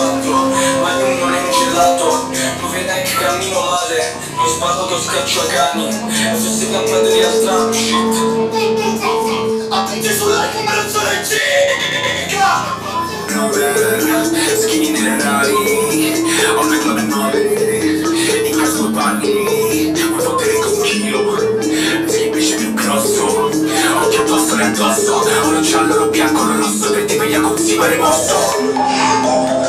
altro Ma lui non è gelato Non vede anche cammino male Non sbaglio lo scaccio a cani. E se si chiama degli altri shit Attenti sulla numerazione G Bluer, skinny nelle navi Ho le clave 9 In questo panni Vuoi fottere con un chilo Sei il pesce più grosso Occhi addosso, addosso Oro giallo, oro bianco, oro rosso Per te veglia così, si pare mosso.